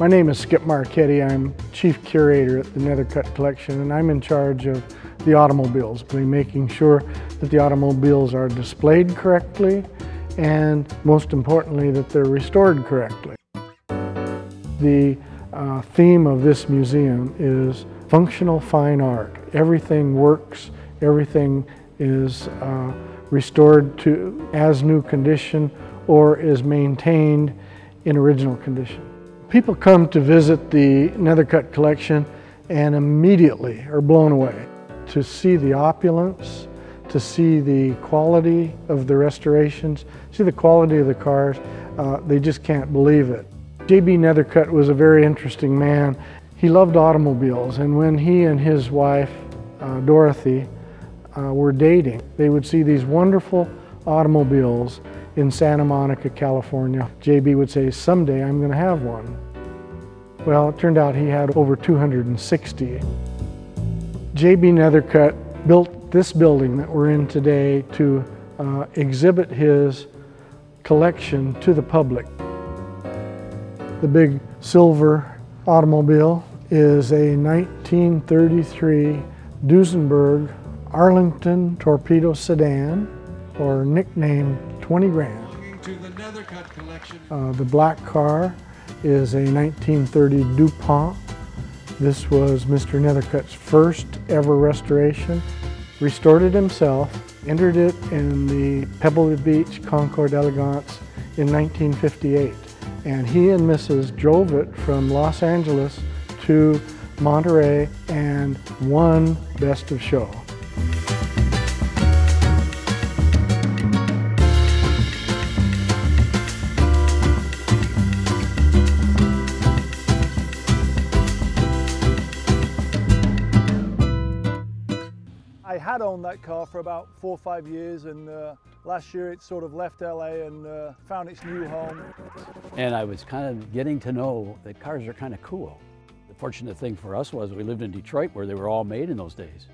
My name is Skip Marchetti. I'm Chief Curator at the Nethercutt Collection and I'm in charge of the automobiles, making sure that the automobiles are displayed correctly and most importantly that they're restored correctly. The uh, theme of this museum is functional fine art. Everything works, everything is uh, restored to as new condition or is maintained in original condition. People come to visit the Nethercutt collection and immediately are blown away to see the opulence, to see the quality of the restorations, see the quality of the cars. Uh, they just can't believe it. J.B. Nethercutt was a very interesting man. He loved automobiles and when he and his wife, uh, Dorothy, uh, were dating, they would see these wonderful automobiles in Santa Monica, California. JB would say, someday I'm going to have one. Well, it turned out he had over 260. JB Nethercutt built this building that we're in today to uh, exhibit his collection to the public. The big silver automobile is a 1933 Duesenberg Arlington Torpedo Sedan, or nicknamed 20 grand. Uh, the black car is a 1930 DuPont. This was Mr. Nethercutt's first ever restoration. Restored it himself, entered it in the Pebble Beach Concours d'Elegance in 1958 and he and Mrs. drove it from Los Angeles to Monterey and won Best of Show. Had owned that car for about four or five years and uh, last year it sort of left LA and uh, found its new home. And I was kind of getting to know that cars are kind of cool. The fortunate thing for us was we lived in Detroit where they were all made in those days.